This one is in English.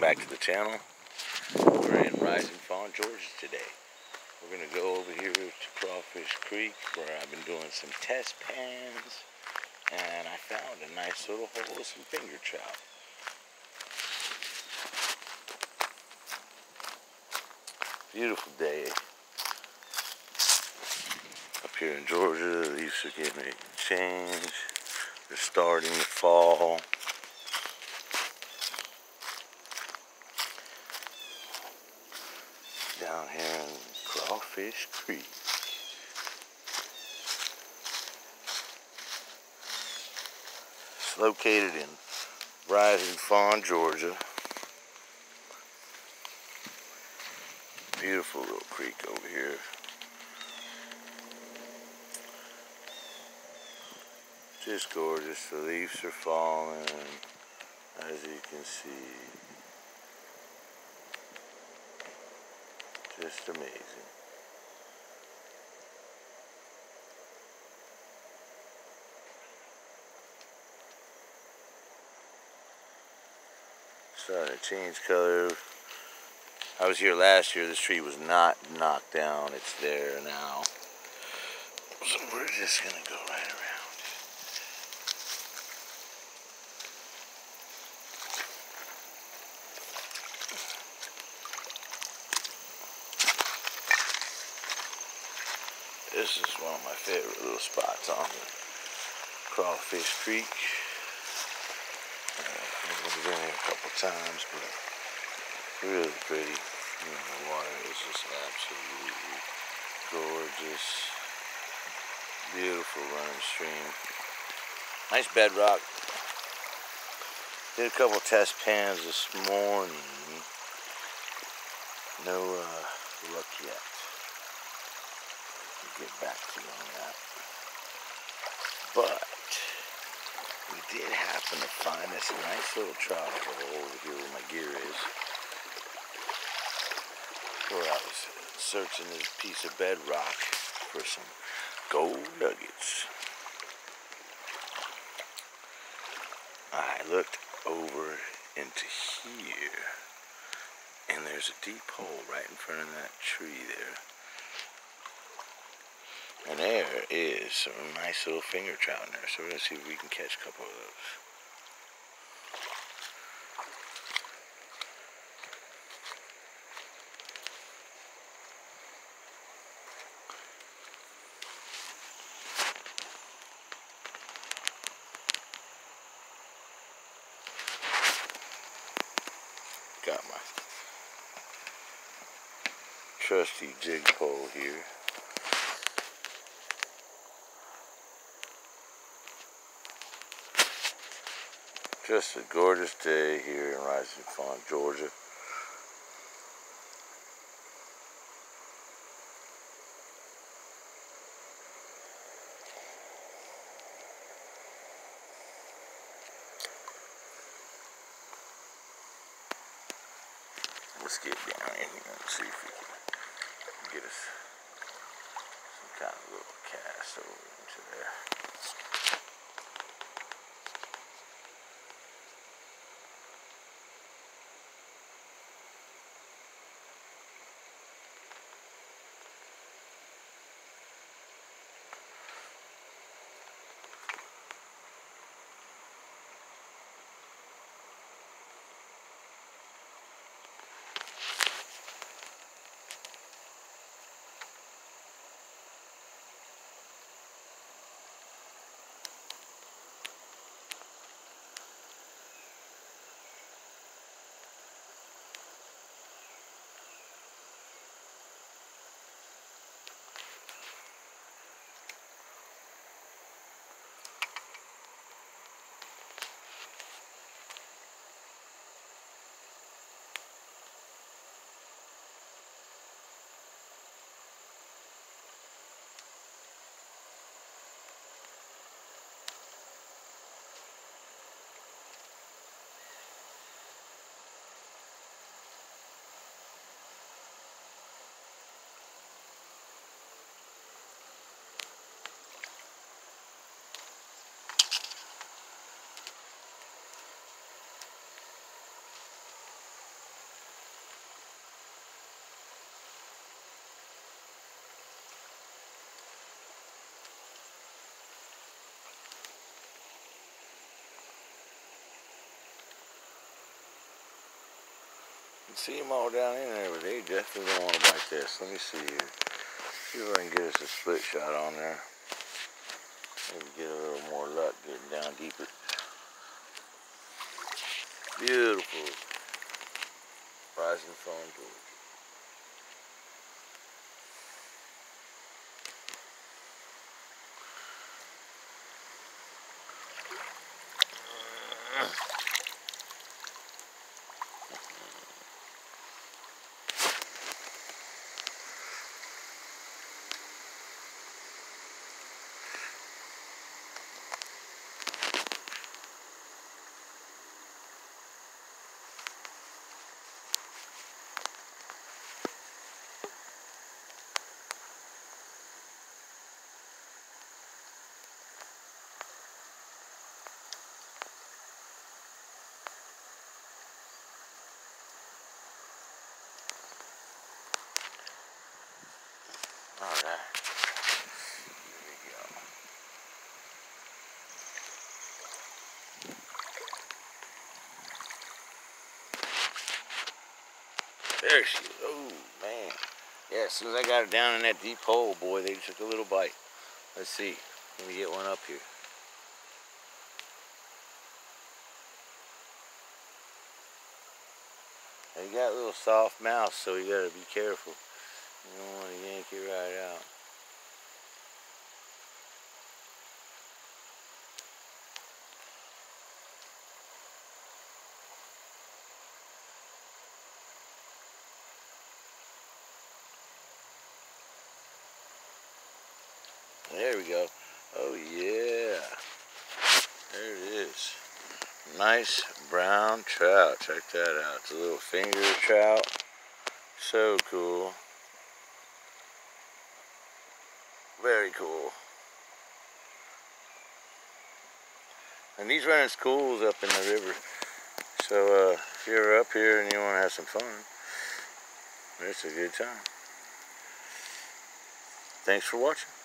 welcome back to the channel. We're in Rising Fawn, Georgia today. We're gonna go over here to Crawfish Creek where I've been doing some test pans and I found a nice little hole with some finger trout. Beautiful day up here in Georgia. The leaves are getting to change. They're starting to fall. down here in Creek. It's located in Rising Fawn, Georgia. Beautiful little creek over here. Just gorgeous. The leaves are falling, as you can see. Just amazing. Starting to change color. I was here last year. This tree was not knocked down. It's there now. So we're just going to go right around. This is one of my favorite little spots on Crawfish Creek. Uh, I've been here a couple times, but really pretty. You know, the water is just absolutely gorgeous. Beautiful running stream. Nice bedrock. Did a couple test pans this morning. No uh, luck yet get back to you on that. But did happen to find this nice little trout hole over here where my gear is. Where I was searching this piece of bedrock for some gold nuggets. I looked over into here and there's a deep hole right in front of that tree there. And there is some nice little finger trout in there. So we're going to see if we can catch a couple of those. Got my trusty jig pole here. Just a gorgeous day here in Rising Fawn, Georgia. Let's get down in here and see if we can get us some kind of little cast over into there. Can see them all down in there, but they definitely don't want to bite this. Let me see here. See if I can get us a split shot on there. Maybe get a little more luck getting down deeper. Beautiful. Rising Fawn George. There she is. Oh, man. Yeah, as soon as I got her down in that deep hole, boy, they took a little bite. Let's see. Let me get one up here. They got a little soft mouth, so you gotta be careful. You don't want to yank it right out. There we go. Oh yeah. There it is. Nice brown trout. Check that out. It's a little finger trout. So cool. Very cool. And these running schools up in the river. So uh, if you're up here and you want to have some fun, it's a good time. Thanks for watching.